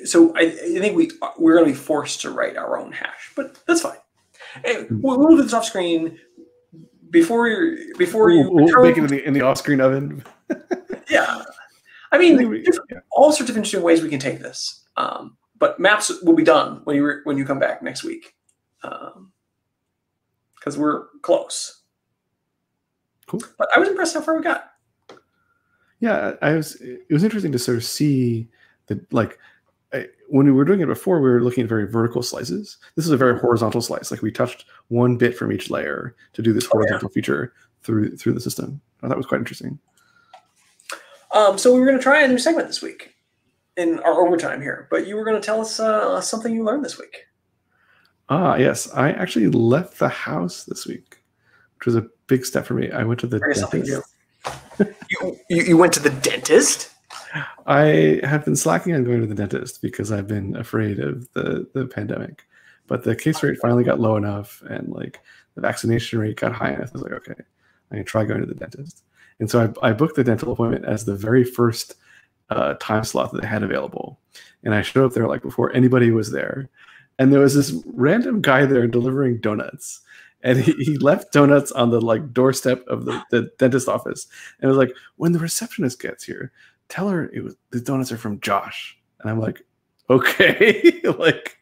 so I, I think we we're going to be forced to write our own hash, but that's fine. Anyway, we'll, we'll do this off screen before you before you We'll, return- make it in the, in the off-screen oven. Yeah, I mean, We- yeah. all sorts of interesting ways we can take this. Um, but maps will be done when you when you come back next week, because we're close. Cool. But I was impressed how far we got. Yeah, I was. It was interesting to sort of see the like I, when we were doing it before. We were looking at very vertical slices. This is a very horizontal slice. Like we touched one bit from each layer to do this Oh, yeah. horizontal feature through through the system. I thought that was quite interesting. Um, so we were going to try a new segment this week in our overtime here, but you were going to tell us uh, something you learned this week. Ah, yes, I actually left the house this week, which was a big step for me. I went to the dentist. you, you you went to the dentist. I have been slacking on going to the dentist because I've been afraid of the the pandemic. But the case rate finally got low enough, and like the vaccination rate got high enough. I was like, okay, I can try going to the dentist. And so I, I booked the dental appointment as the very first uh, time slot that they had available. And I showed up there like before anybody was there, and there was this random guy there delivering donuts. And he, he left donuts on the like doorstep of the, the dentist office. And was like, when the receptionist gets here, tell her it was the donuts are from Josh. And I'm like, okay, like,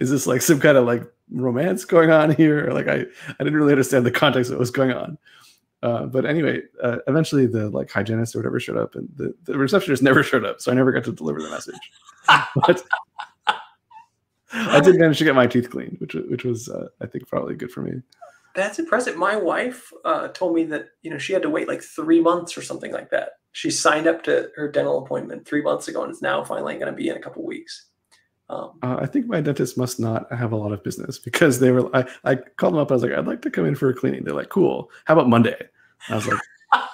is this like some kind of like romance going on here? Like, I I didn't really understand the context of what was going on. Uh, but anyway, uh, eventually the like hygienist or whatever showed up, and the, the receptionist never showed up, so I never got to deliver the message. but I did manage to get my teeth cleaned, which which was uh, I think probably good for me. That's impressive. My wife uh, told me that you know she had to wait like three months or something like that. She signed up to her dental appointment three months ago, and it's now finally going to be in a couple weeks. Um, Uh, I think my dentist must not have a lot of business because they were. I, I called them up. I was like, I'd like to come in for a cleaning. They're like, cool. How about Monday? I was like,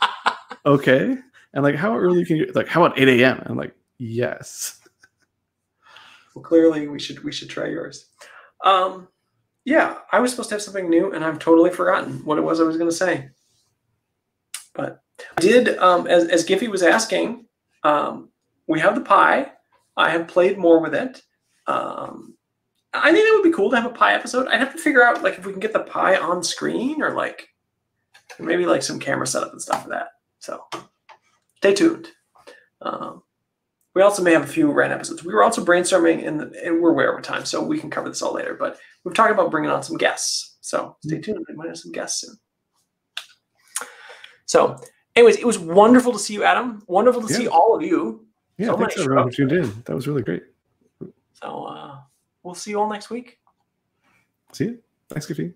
okay. And like, how early can you? Like, how about eight a.m.? I'm like, yes. well, clearly, we should we should try yours. Um, yeah, I was supposed to have something new, and I've totally forgotten what it was I was going to say. But I did um, as as Giffy was asking, um, we have the Pi. I have played more with it. Um, I think it would be cool to have a Pi episode. I'd have to figure out like if we can get the Pi on screen or like maybe like some camera setup and stuff for that. So stay tuned. Um, we also may have a few rant episodes. We were also brainstorming, and, and we're way over time, so we can cover this all later. But we've talked about bringing on some guests, so stay tuned. We might have some guests soon. So, anyways, it was wonderful to see you, Adam. Wonderful to see all of you. Yeah, So thanks everyone who stuff. tuned in. That was really great. So, uh, we'll see you all next week. See you. Thanks, Giffy.